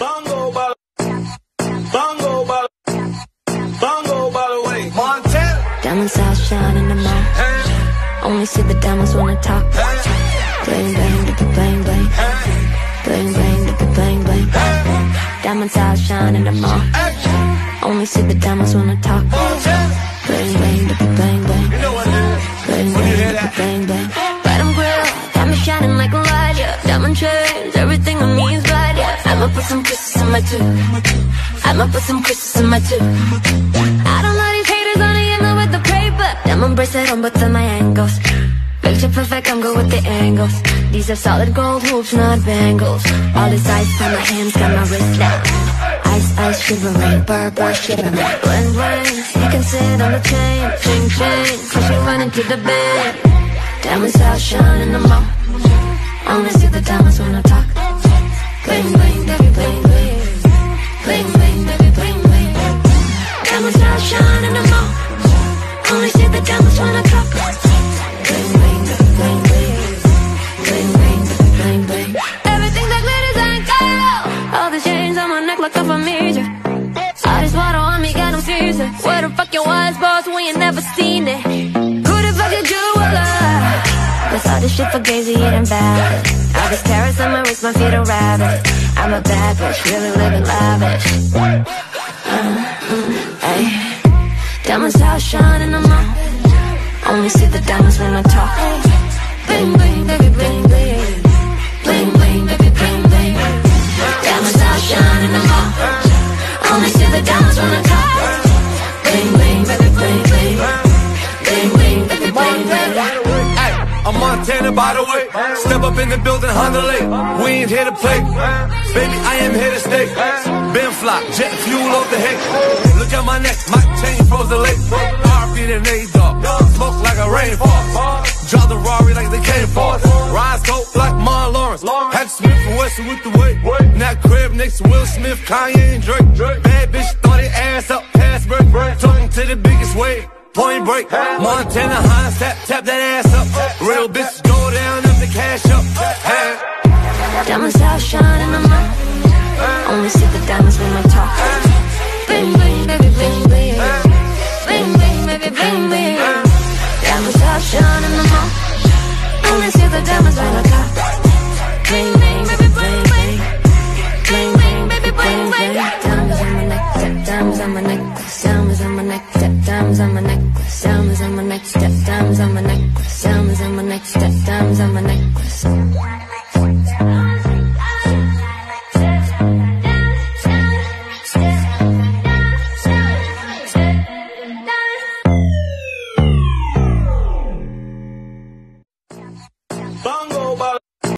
Bongo ball. Bongo ball. Bongo ball away. Montana. Diamonds out shining the mall. Only see the diamonds when I talk. Bling bling, dip bling bling. Bling bling, dip bling bling. Diamonds out shining the mall. Only see the diamonds when I talk. Bling bling, dip bling bling. You know what is. Bling When you bling, hear dip that. bling put some kisses in my tooth. I'ma put some kisses in my tooth. I don't know these haters only in love with the paper. Diamond bracelet on both of my ankles. Picture perfect, I'm good with the angles. These are solid gold hoops, not bangles. All this ice on my hands, got my wrist now. Ice, ice, shivering, burr, burr, shivering. Bling, bling, you can sit on the chain, chain, chain. Cause you run into the bed. Diamonds out shining the mall. Only see the diamonds when I talk. Bling, bling, shit for gazy eating bad. All these carrots on my wrist, my feet are rabbit. I'm a bad bitch, really living lavish. Uh, uh, Ay. Diamonds out shining on my Only see the diamonds when I talk Bling bling baby bling bling Bling bling baby bling bling Diamonds out shining on my Only see the diamonds when I talk Bling bling baby Bling I'm Montana by the way. Step up in the building, Honda Lake. We ain't here to play. Baby, I am here to stay. Ben fly, jet fuel off the head. Look at my neck, my chain froze the lake. RP A dog. Smoke like a rainfall. Drive the Rari like they came for us. Rise coat like Mon Lawrence. Had Smith and Wesson with the weight. That crib next to Will Smith, Kanye and Drake. Bad bitch, throw their ass up, pass break. Talking to the biggest wave. Point break, Montana high tap, tap that ass up. Real bitch go down if the cash up. Diamonds out shining on my Only see the diamonds when I talk. Bling bling baby bling bling. Bling bling baby bling bling. Diamonds out shining on my Only see the diamonds when I talk. Bling necklace, diamonds on my neck, step diamonds on my necklace, diamonds on my neck, step diamonds on my necklace, diamonds on my neck, step diamonds on my necklace.